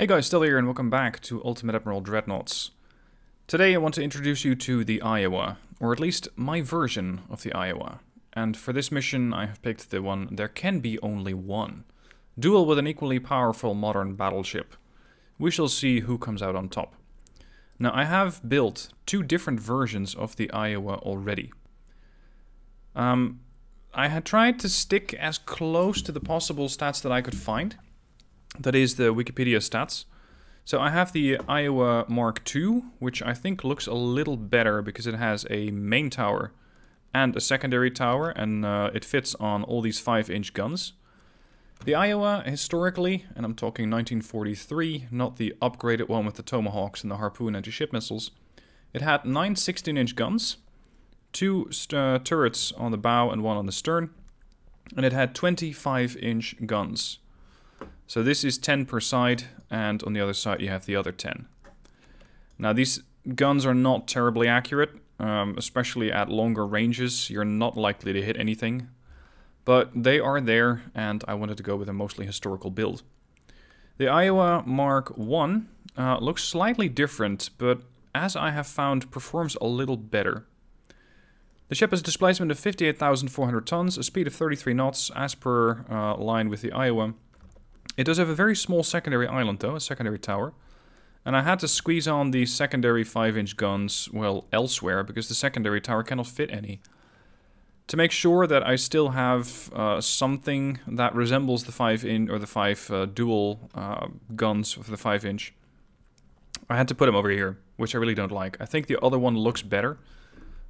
Hey guys, Stealth here and welcome back to Ultimate Admiral Dreadnoughts. Today I want to introduce you to the Iowa, or at least my version of the Iowa. And for this mission I have picked the one there can be only one. Duel with an equally powerful modern battleship. We shall see who comes out on top. Now I have built two different versions of the Iowa already. Um, I had tried to stick as close to the possible stats that I could find that is the Wikipedia stats. So I have the Iowa Mark II, which I think looks a little better because it has a main tower and a secondary tower, and uh, it fits on all these 5-inch guns. The Iowa, historically, and I'm talking 1943, not the upgraded one with the Tomahawks and the Harpoon anti-ship missiles, it had nine 16-inch guns, two uh, turrets on the bow and one on the stern, and it had 25-inch guns. So this is 10 per side, and on the other side you have the other 10. Now these guns are not terribly accurate, um, especially at longer ranges. You're not likely to hit anything. But they are there, and I wanted to go with a mostly historical build. The Iowa Mark I uh, looks slightly different, but as I have found, performs a little better. The ship has a displacement of 58,400 tons, a speed of 33 knots, as per uh, line with the Iowa, it does have a very small secondary island though, a secondary tower. And I had to squeeze on the secondary 5-inch guns, well, elsewhere, because the secondary tower cannot fit any. To make sure that I still have uh, something that resembles the 5-inch, or the 5 uh, dual uh, guns of the 5-inch, I had to put them over here, which I really don't like. I think the other one looks better,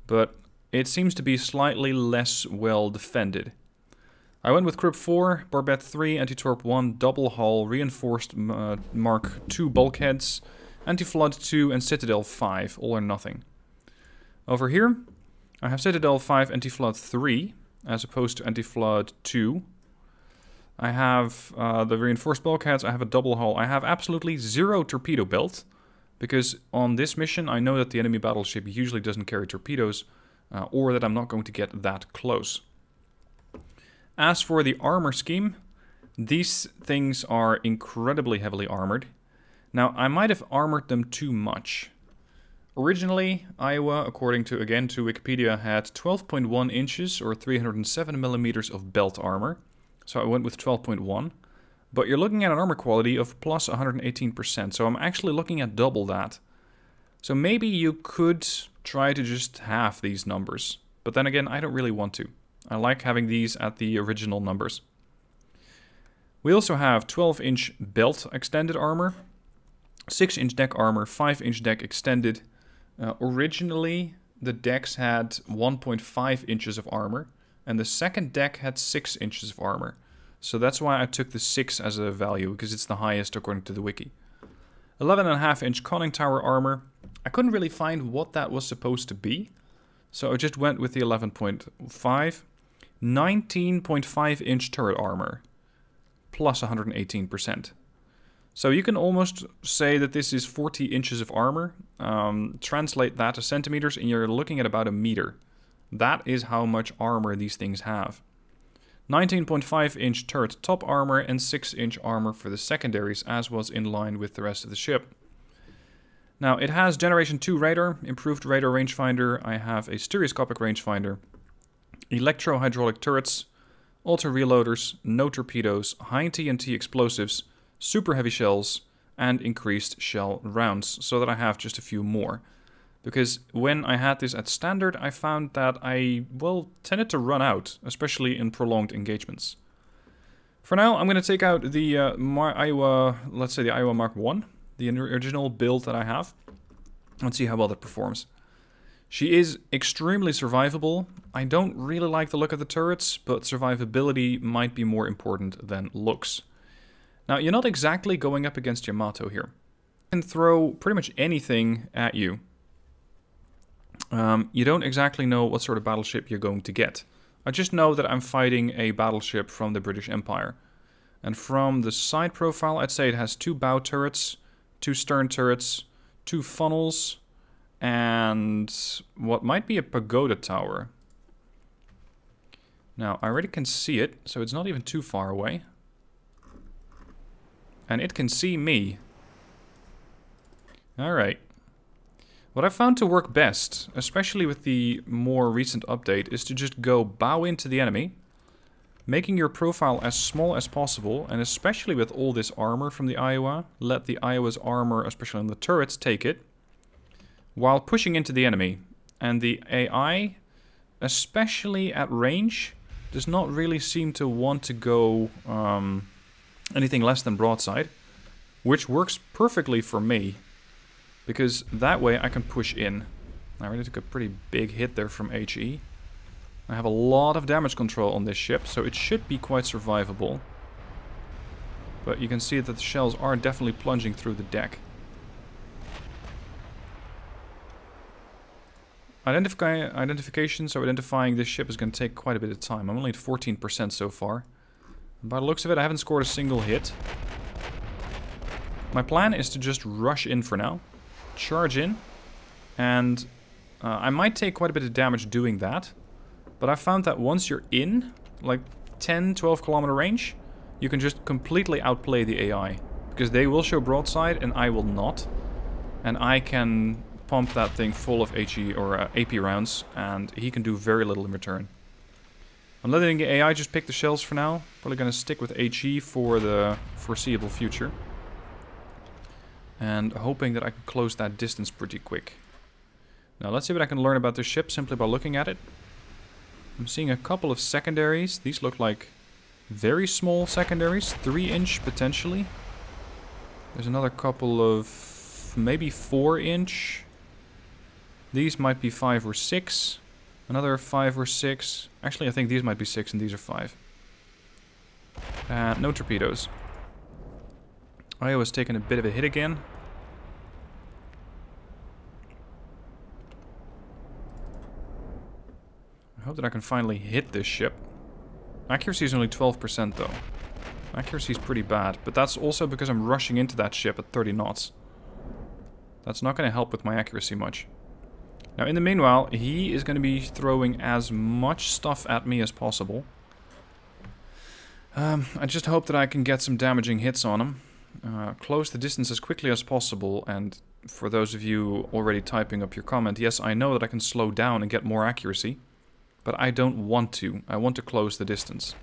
but it seems to be slightly less well defended. I went with Krupp 4, Barbette 3, Anti-Torp 1, Double Hull, Reinforced uh, Mark 2 bulkheads, Anti-Flood 2 and Citadel 5, all or nothing. Over here, I have Citadel 5 Anti-Flood 3, as opposed to Anti-Flood 2. I have uh, the Reinforced Bulkheads, I have a Double Hull, I have absolutely zero torpedo belt, because on this mission I know that the enemy battleship usually doesn't carry torpedoes, uh, or that I'm not going to get that close. As for the armor scheme, these things are incredibly heavily armored. Now, I might have armored them too much. Originally, Iowa, according to again to Wikipedia, had 12.1 inches or 307 millimeters of belt armor. So I went with 12.1. But you're looking at an armor quality of plus 118%, so I'm actually looking at double that. So maybe you could try to just half these numbers. But then again, I don't really want to. I like having these at the original numbers. We also have 12 inch belt extended armor, 6 inch deck armor, 5 inch deck extended. Uh, originally, the decks had 1.5 inches of armor, and the second deck had 6 inches of armor. So that's why I took the 6 as a value, because it's the highest according to the wiki. 11.5 inch conning tower armor. I couldn't really find what that was supposed to be, so I just went with the 11.5. 19.5 inch turret armor, plus 118%. So you can almost say that this is 40 inches of armor. Um, translate that to centimeters and you're looking at about a meter. That is how much armor these things have. 19.5 inch turret top armor and 6 inch armor for the secondaries as was in line with the rest of the ship. Now it has generation 2 radar, improved radar rangefinder, I have a stereoscopic rangefinder, electro-hydraulic turrets, auto-reloaders, no torpedoes, high TNT explosives, super heavy shells, and increased shell rounds, so that I have just a few more. Because when I had this at standard, I found that I, well, tended to run out, especially in prolonged engagements. For now, I'm going to take out the uh, Iowa, let's say the Iowa Mark 1, the original build that I have, and see how well that performs. She is extremely survivable. I don't really like the look of the turrets, but survivability might be more important than looks. Now, you're not exactly going up against Yamato here. You can throw pretty much anything at you. Um, you don't exactly know what sort of battleship you're going to get. I just know that I'm fighting a battleship from the British Empire. And from the side profile, I'd say it has two bow turrets, two stern turrets, two funnels, and what might be a pagoda tower. Now, I already can see it, so it's not even too far away. And it can see me. Alright. What I found to work best, especially with the more recent update, is to just go bow into the enemy, making your profile as small as possible, and especially with all this armor from the Iowa, let the Iowa's armor, especially on the turrets, take it, while pushing into the enemy. And the AI, especially at range, does not really seem to want to go um, anything less than broadside, which works perfectly for me, because that way I can push in. I already took a pretty big hit there from HE. I have a lot of damage control on this ship, so it should be quite survivable. But you can see that the shells are definitely plunging through the deck. Identification, so identifying this ship is going to take quite a bit of time. I'm only at 14% so far. By the looks of it, I haven't scored a single hit. My plan is to just rush in for now. Charge in. And uh, I might take quite a bit of damage doing that. But I found that once you're in, like 10, 12 kilometer range, you can just completely outplay the AI. Because they will show broadside and I will not. And I can pump that thing full of HE or uh, AP rounds, and he can do very little in return. I'm letting the AI just pick the shells for now. Probably going to stick with HE for the foreseeable future. And hoping that I can close that distance pretty quick. Now let's see what I can learn about this ship simply by looking at it. I'm seeing a couple of secondaries. These look like very small secondaries, 3 inch potentially. There's another couple of maybe 4 inch these might be 5 or 6. Another 5 or 6. Actually, I think these might be 6 and these are 5. Uh, no torpedoes. Iowa's taking a bit of a hit again. I hope that I can finally hit this ship. Accuracy is only 12% though. Accuracy is pretty bad, but that's also because I'm rushing into that ship at 30 knots. That's not going to help with my accuracy much. Now, in the meanwhile, he is going to be throwing as much stuff at me as possible. Um, I just hope that I can get some damaging hits on him. Uh, close the distance as quickly as possible, and for those of you already typing up your comment, yes, I know that I can slow down and get more accuracy, but I don't want to. I want to close the distance.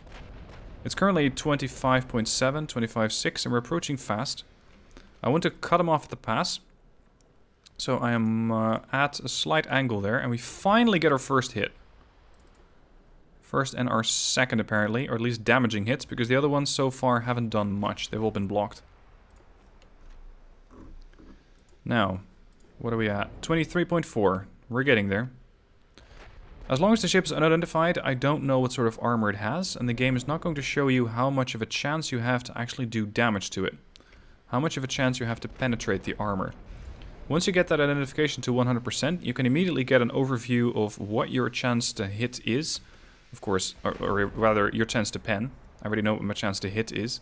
It's currently 25.7, 25.6, and we're approaching fast. I want to cut him off at the pass, so I am uh, at a slight angle there, and we finally get our first hit. First and our second, apparently, or at least damaging hits, because the other ones so far haven't done much. They've all been blocked. Now, what are we at? 23.4. We're getting there. As long as the ship is unidentified, I don't know what sort of armor it has, and the game is not going to show you how much of a chance you have to actually do damage to it. How much of a chance you have to penetrate the armor. Once you get that identification to 100%, you can immediately get an overview of what your chance to hit is. Of course, or, or rather, your chance to pen. I already know what my chance to hit is.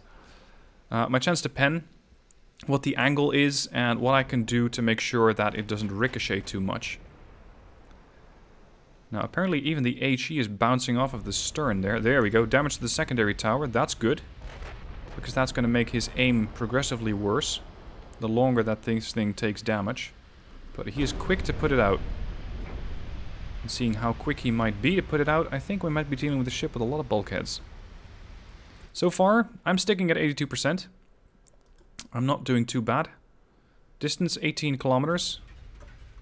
Uh, my chance to pen, what the angle is, and what I can do to make sure that it doesn't ricochet too much. Now, apparently even the HE is bouncing off of the stern there. There we go, damage to the secondary tower. That's good. Because that's going to make his aim progressively worse the longer that this thing takes damage. But he is quick to put it out. And seeing how quick he might be to put it out, I think we might be dealing with a ship with a lot of bulkheads. So far, I'm sticking at 82%. I'm not doing too bad. Distance 18 kilometers.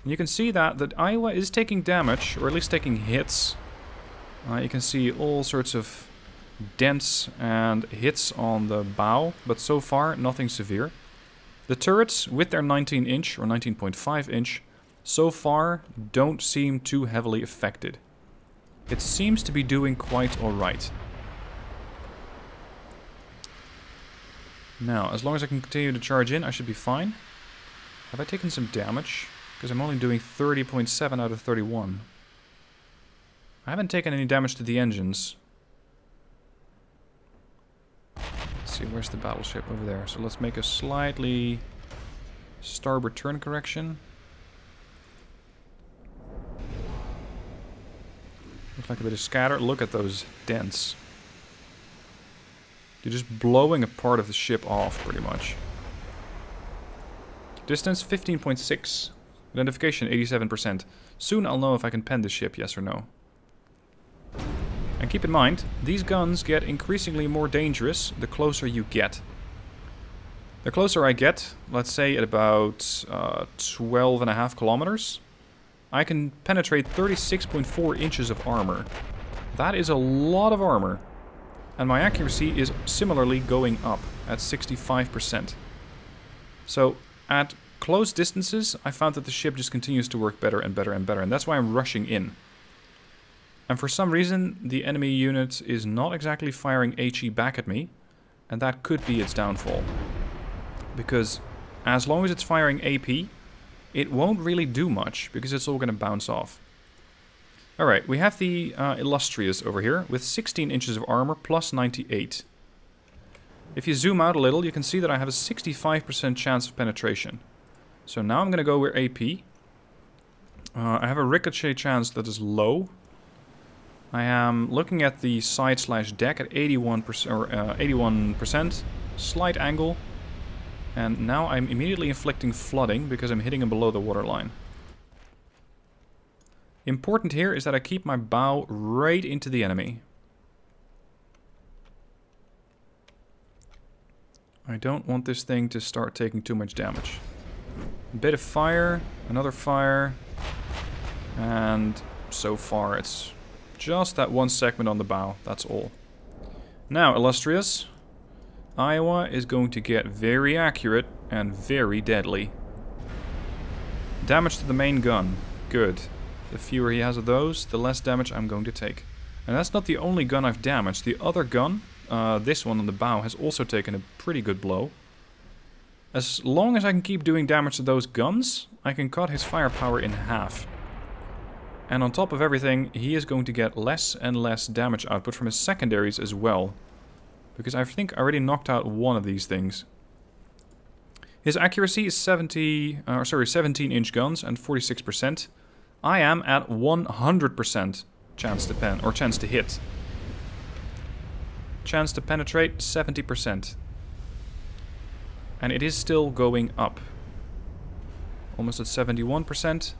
And you can see that, that Iowa is taking damage, or at least taking hits. Uh, you can see all sorts of dents and hits on the bow, but so far nothing severe. The turrets, with their 19 inch or 19.5 inch, so far don't seem too heavily affected. It seems to be doing quite alright. Now, as long as I can continue to charge in, I should be fine. Have I taken some damage? Because I'm only doing 30.7 out of 31. I haven't taken any damage to the engines. Where's the battleship? Over there. So let's make a slightly starboard turn correction. Looks like a bit of scatter. Look at those dents. You're just blowing a part of the ship off, pretty much. Distance 15.6. Identification 87%. Soon I'll know if I can pen the ship, yes or no. And keep in mind, these guns get increasingly more dangerous the closer you get. The closer I get, let's say at about uh, 12 and a half kilometers, I can penetrate 36.4 inches of armor. That is a lot of armor. And my accuracy is similarly going up at 65%. So at close distances, I found that the ship just continues to work better and better and better. And that's why I'm rushing in. And for some reason, the enemy unit is not exactly firing HE back at me. And that could be its downfall because as long as it's firing AP, it won't really do much because it's all going to bounce off. Alright, we have the uh, Illustrious over here with 16 inches of armor plus 98. If you zoom out a little, you can see that I have a 65% chance of penetration. So now I'm going to go with AP. Uh, I have a ricochet chance that is low. I am looking at the side slash deck at 81%, or, uh, 81%, slight angle, and now I'm immediately inflicting flooding because I'm hitting him below the waterline. Important here is that I keep my bow right into the enemy. I don't want this thing to start taking too much damage. A bit of fire, another fire, and so far it's just that one segment on the bow, that's all. Now, Illustrious, Iowa is going to get very accurate and very deadly. Damage to the main gun. Good. The fewer he has of those, the less damage I'm going to take. And that's not the only gun I've damaged. The other gun, uh, this one on the bow, has also taken a pretty good blow. As long as I can keep doing damage to those guns, I can cut his firepower in half. And on top of everything, he is going to get less and less damage output from his secondaries as well. Because I think I already knocked out one of these things. His accuracy is 70, uh, sorry, 17 inch guns and 46%. I am at 100% chance to pen, or chance to hit. Chance to penetrate, 70%. And it is still going up. Almost at 71%.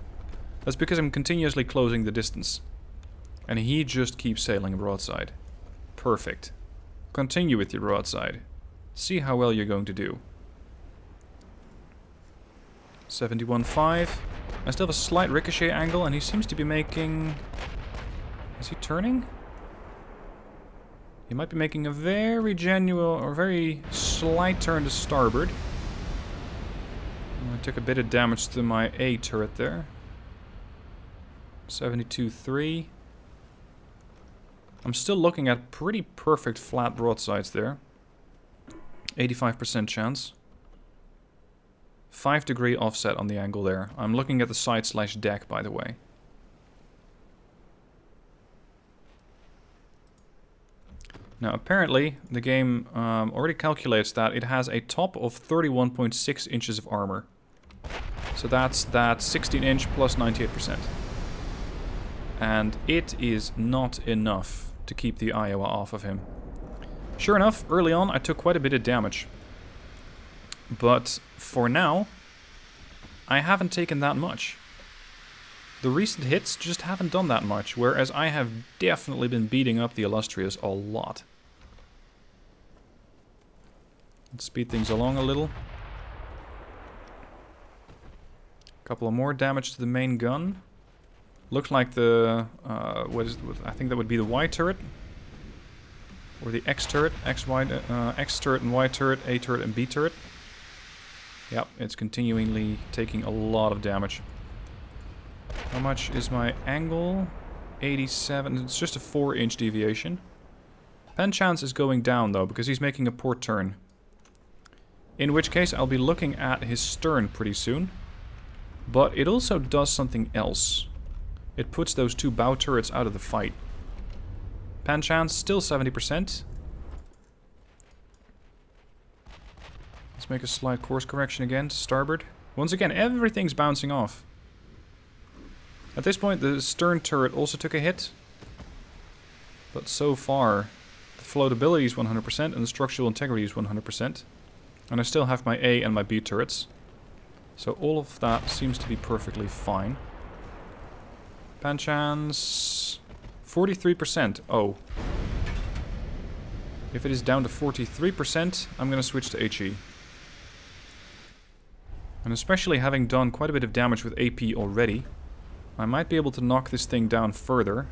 That's because I'm continuously closing the distance. And he just keeps sailing broadside. Perfect. Continue with your broadside. See how well you're going to do. 71.5. I still have a slight ricochet angle, and he seems to be making... Is he turning? He might be making a very genuine, or very slight turn to starboard. I took a bit of damage to my A turret there. 72.3. I'm still looking at pretty perfect flat broadsides there. 85% chance. 5 degree offset on the angle there. I'm looking at the side slash deck, by the way. Now, apparently, the game um, already calculates that it has a top of 31.6 inches of armor. So that's that 16 inch plus 98%. And it is not enough to keep the Iowa off of him. Sure enough, early on I took quite a bit of damage. But for now, I haven't taken that much. The recent hits just haven't done that much, whereas I have definitely been beating up the Illustrious a lot. Let's speed things along a little. A couple of more damage to the main gun. Looks like the, uh, what is, I think that would be the Y turret. Or the X turret, X, y, uh, X turret and Y turret, A turret and B turret. Yep, it's continually taking a lot of damage. How much is my angle? 87, it's just a 4 inch deviation. Pen chance is going down though, because he's making a poor turn. In which case I'll be looking at his stern pretty soon. But it also does something else. It puts those two bow turrets out of the fight. Pen chance, still 70%. Let's make a slight course correction again to starboard. Once again, everything's bouncing off. At this point, the stern turret also took a hit. But so far, the floatability is 100% and the structural integrity is 100%. And I still have my A and my B turrets. So all of that seems to be perfectly fine. Pen chance... 43%. Oh. If it is down to 43%, I'm going to switch to HE. And especially having done quite a bit of damage with AP already, I might be able to knock this thing down further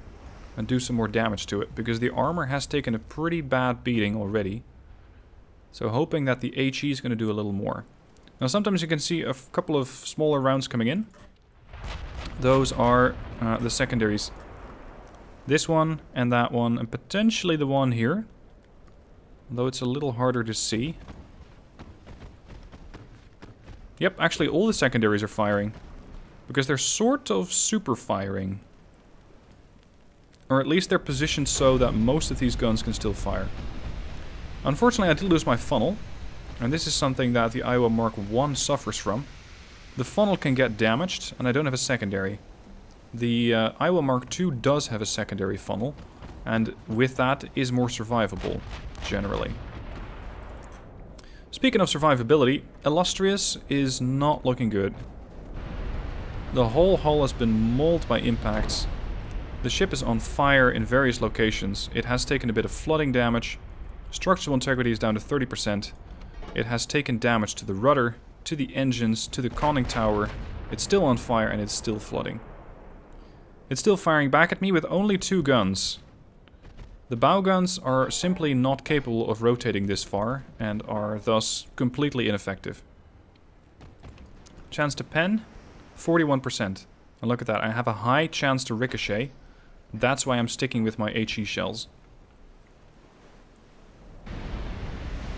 and do some more damage to it, because the armor has taken a pretty bad beating already. So hoping that the HE is going to do a little more. Now sometimes you can see a couple of smaller rounds coming in. Those are uh, the secondaries. This one and that one and potentially the one here. Though it's a little harder to see. Yep, actually all the secondaries are firing. Because they're sort of super firing. Or at least they're positioned so that most of these guns can still fire. Unfortunately, I did lose my funnel. And this is something that the Iowa Mark 1 suffers from. The funnel can get damaged, and I don't have a secondary. The uh, Iowa Mark II does have a secondary funnel, and with that is more survivable, generally. Speaking of survivability, Illustrious is not looking good. The whole hull has been mauled by impacts. The ship is on fire in various locations. It has taken a bit of flooding damage. Structural integrity is down to 30%. It has taken damage to the rudder, to the engines, to the conning tower. It's still on fire and it's still flooding. It's still firing back at me with only two guns. The bow guns are simply not capable of rotating this far and are thus completely ineffective. Chance to pen, 41%. And look at that, I have a high chance to ricochet. That's why I'm sticking with my HE shells.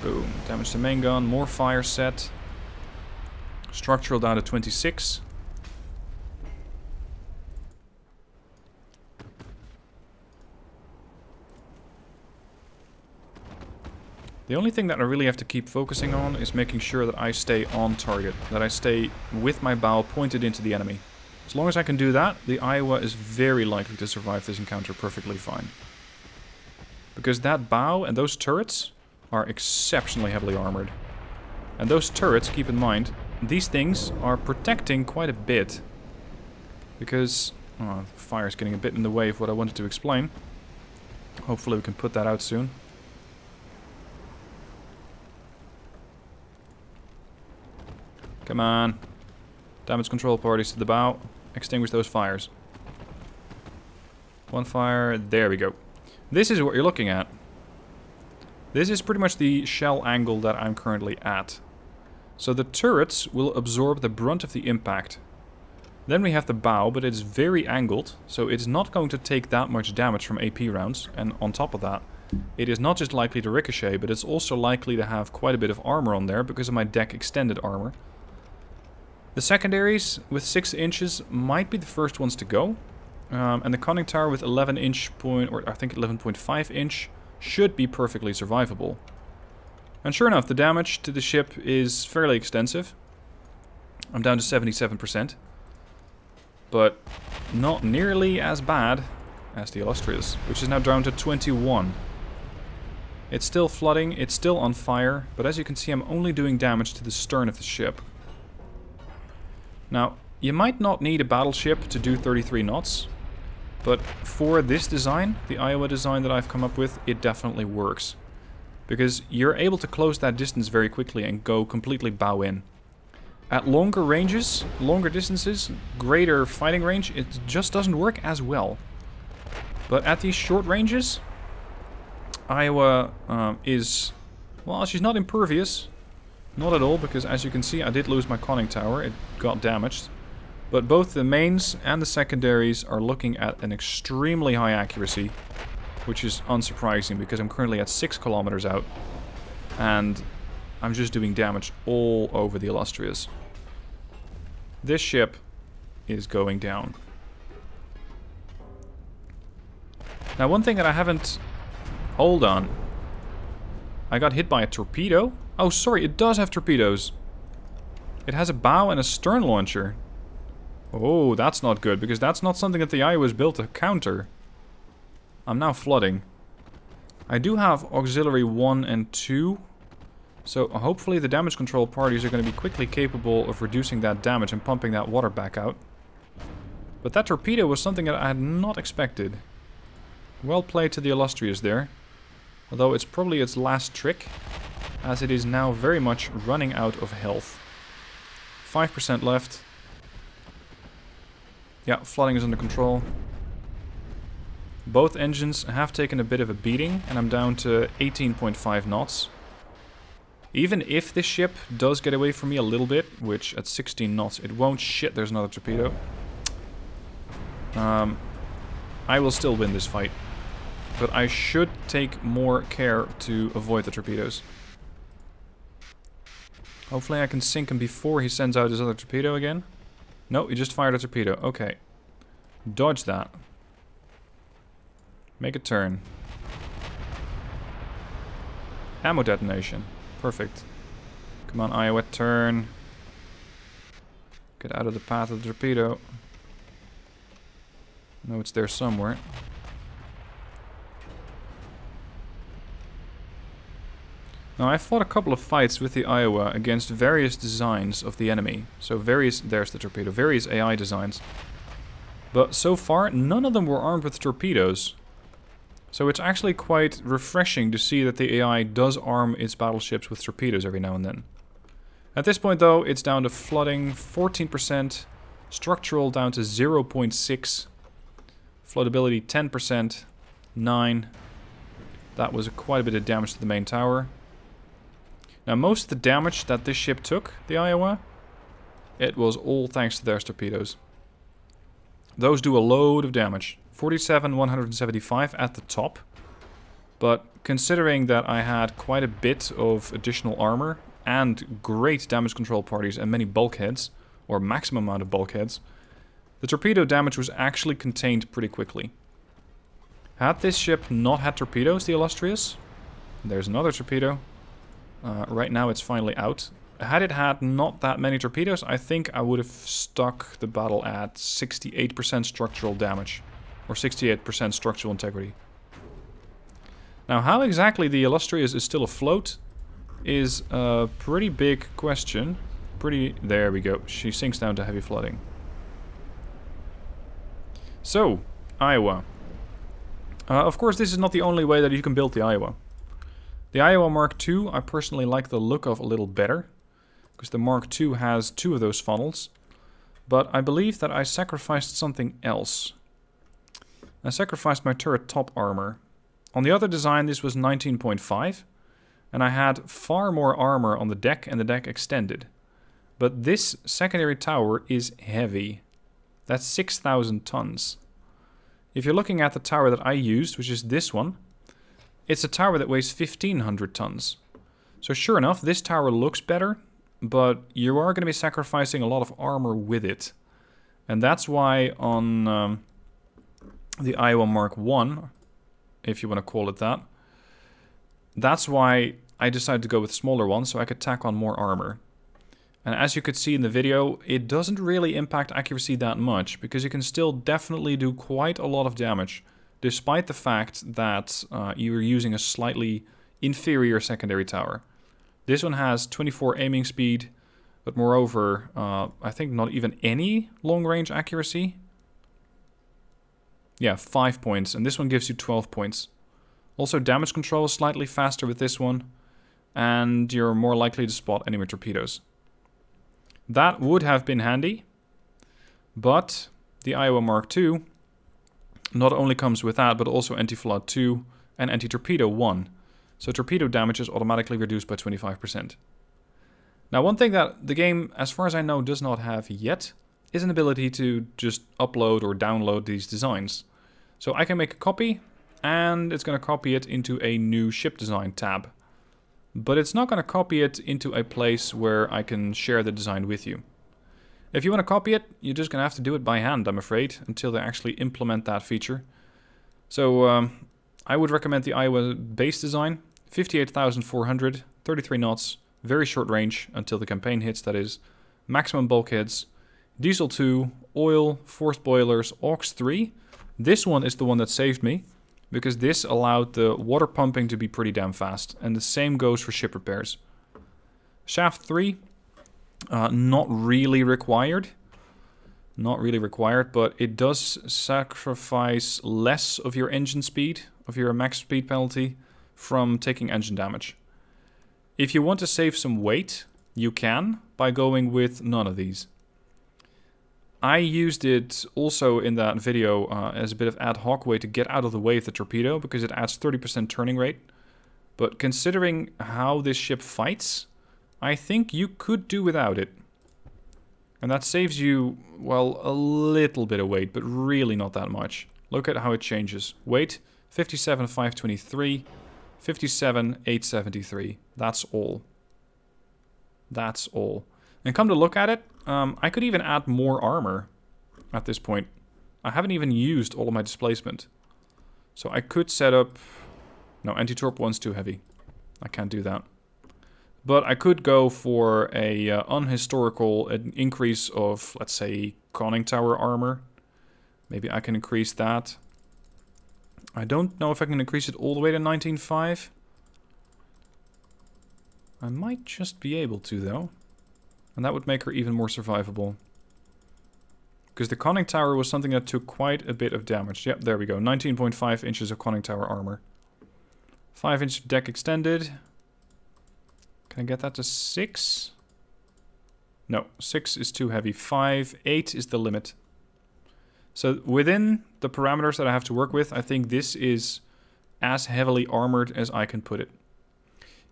Boom. Damage to main gun, more fire set. Structural down to 26. The only thing that I really have to keep focusing on is making sure that I stay on target, that I stay with my bow pointed into the enemy. As long as I can do that, the Iowa is very likely to survive this encounter perfectly fine. Because that bow and those turrets are exceptionally heavily armored. And those turrets, keep in mind, these things are protecting quite a bit. Because, oh, fire is getting a bit in the way of what I wanted to explain. Hopefully we can put that out soon. Come on. Damage control parties to the bow. Extinguish those fires. One fire. There we go. This is what you're looking at. This is pretty much the shell angle that I'm currently at. So the turrets will absorb the brunt of the impact. Then we have the bow, but it's very angled, so it's not going to take that much damage from AP rounds. And on top of that, it is not just likely to ricochet, but it's also likely to have quite a bit of armor on there because of my deck extended armor. The secondaries with 6 inches might be the first ones to go. Um, and the conning tower with 11 inch point, or I think 11.5 inch, should be perfectly survivable. And sure enough, the damage to the ship is fairly extensive. I'm down to 77%. But not nearly as bad as the Illustrious, which is now down to 21. It's still flooding, it's still on fire, but as you can see I'm only doing damage to the stern of the ship. Now, you might not need a battleship to do 33 knots, but for this design, the Iowa design that I've come up with, it definitely works. Because you're able to close that distance very quickly and go completely bow in. At longer ranges, longer distances, greater fighting range, it just doesn't work as well. But at these short ranges, Iowa um, is... Well, she's not impervious, not at all, because as you can see, I did lose my conning tower. It got damaged. But both the mains and the secondaries are looking at an extremely high accuracy, which is unsurprising because I'm currently at 6 kilometers out. And I'm just doing damage all over the Illustrious. This ship is going down. Now one thing that I haven't... Hold on. I got hit by a torpedo? Oh, sorry, it does have torpedoes. It has a bow and a stern launcher. Oh, that's not good, because that's not something that the Iowa was built to counter. I'm now flooding. I do have auxiliary 1 and 2. So hopefully the damage control parties are going to be quickly capable of reducing that damage and pumping that water back out. But that torpedo was something that I had not expected. Well played to the Illustrious there. Although it's probably its last trick, as it is now very much running out of health. 5% left. Yeah, flooding is under control. Both engines have taken a bit of a beating, and I'm down to 18.5 knots. Even if this ship does get away from me a little bit, which at 16 knots it won't, shit, there's another torpedo. Um, I will still win this fight. But I should take more care to avoid the torpedoes. Hopefully I can sink him before he sends out his other torpedo again. No, he just fired a torpedo. Okay. Dodge that. Make a turn. Ammo detonation. Perfect. Come on, Iowa, turn. Get out of the path of the torpedo. No, it's there somewhere. Now, I fought a couple of fights with the Iowa against various designs of the enemy. So various, there's the torpedo, various AI designs. But so far, none of them were armed with torpedoes. So it's actually quite refreshing to see that the AI does arm its battleships with torpedoes every now and then. At this point though, it's down to flooding 14%, structural down to 0.6, floatability 10%, 9. That was quite a bit of damage to the main tower. Now most of the damage that this ship took, the Iowa, it was all thanks to their torpedoes. Those do a load of damage. 47, 175 at the top. But considering that I had quite a bit of additional armor and great damage control parties and many bulkheads, or maximum amount of bulkheads, the torpedo damage was actually contained pretty quickly. Had this ship not had torpedoes, the Illustrious, there's another torpedo. Uh, right now it's finally out. Had it had not that many torpedoes, I think I would have stuck the battle at 68% structural damage or 68% structural integrity. Now, how exactly the Illustrious is still afloat is a pretty big question. Pretty... There we go. She sinks down to heavy flooding. So, Iowa. Uh, of course, this is not the only way that you can build the Iowa. The Iowa Mark II, I personally like the look of a little better. Because the Mark II has two of those funnels. But I believe that I sacrificed something else. I sacrificed my turret top armor. On the other design this was 19.5 and I had far more armor on the deck and the deck extended. But this secondary tower is heavy. That's 6,000 tons. If you're looking at the tower that I used, which is this one, it's a tower that weighs 1,500 tons. So sure enough, this tower looks better, but you are going to be sacrificing a lot of armor with it. And that's why on um, the Iowa Mark 1, if you want to call it that. That's why I decided to go with smaller ones so I could tack on more armor. And as you could see in the video, it doesn't really impact accuracy that much, because you can still definitely do quite a lot of damage, despite the fact that uh, you're using a slightly inferior secondary tower. This one has 24 aiming speed, but moreover, uh, I think not even any long-range accuracy. Yeah, 5 points, and this one gives you 12 points. Also, damage control is slightly faster with this one, and you're more likely to spot enemy torpedoes. That would have been handy, but the Iowa Mark II not only comes with that, but also anti-flood 2 and anti-torpedo 1. So torpedo damage is automatically reduced by 25%. Now one thing that the game, as far as I know, does not have yet is an ability to just upload or download these designs. So I can make a copy and it's going to copy it into a new ship design tab. But it's not going to copy it into a place where I can share the design with you. If you want to copy it, you're just going to have to do it by hand, I'm afraid, until they actually implement that feature. So um, I would recommend the Iowa base design, 58,400, 33 knots, very short range until the campaign hits, that is, maximum bulkheads, Diesel 2, oil, forced boilers, aux 3. This one is the one that saved me, because this allowed the water pumping to be pretty damn fast, and the same goes for ship repairs. Shaft 3, uh, not really required. Not really required, but it does sacrifice less of your engine speed, of your max speed penalty, from taking engine damage. If you want to save some weight, you can by going with none of these. I used it also in that video uh, as a bit of ad hoc way to get out of the way of the torpedo because it adds 30% turning rate. But considering how this ship fights, I think you could do without it. And that saves you, well, a little bit of weight, but really not that much. Look at how it changes. Weight, 57, 523, 57, 873. That's all. That's all. And come to look at it, um, I could even add more armor at this point. I haven't even used all of my displacement. So I could set up... No, anti-torp one's too heavy. I can't do that. But I could go for a uh, unhistorical increase of, let's say, conning tower armor. Maybe I can increase that. I don't know if I can increase it all the way to 19.5. I might just be able to, though. And that would make her even more survivable. Because the conning tower was something that took quite a bit of damage. Yep, there we go. 19.5 inches of conning tower armor. 5 inch deck extended. Can I get that to 6? No, 6 is too heavy. 5, 8 is the limit. So within the parameters that I have to work with, I think this is as heavily armored as I can put it.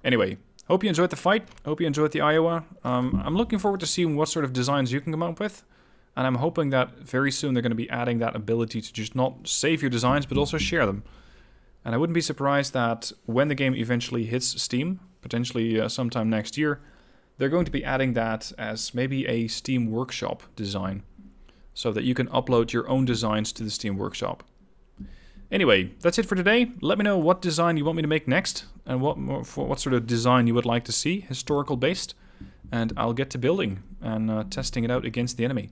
Anyway, Hope you enjoyed the fight. Hope you enjoyed the Iowa. Um, I'm looking forward to seeing what sort of designs you can come up with. And I'm hoping that very soon they're going to be adding that ability to just not save your designs, but also share them. And I wouldn't be surprised that when the game eventually hits Steam, potentially uh, sometime next year, they're going to be adding that as maybe a Steam Workshop design. So that you can upload your own designs to the Steam Workshop. Anyway, that's it for today. Let me know what design you want me to make next and what what sort of design you would like to see, historical based, and I'll get to building and uh, testing it out against the enemy.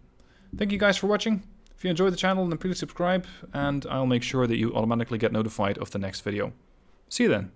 Thank you guys for watching. If you enjoyed the channel, then please subscribe, and I'll make sure that you automatically get notified of the next video. See you then.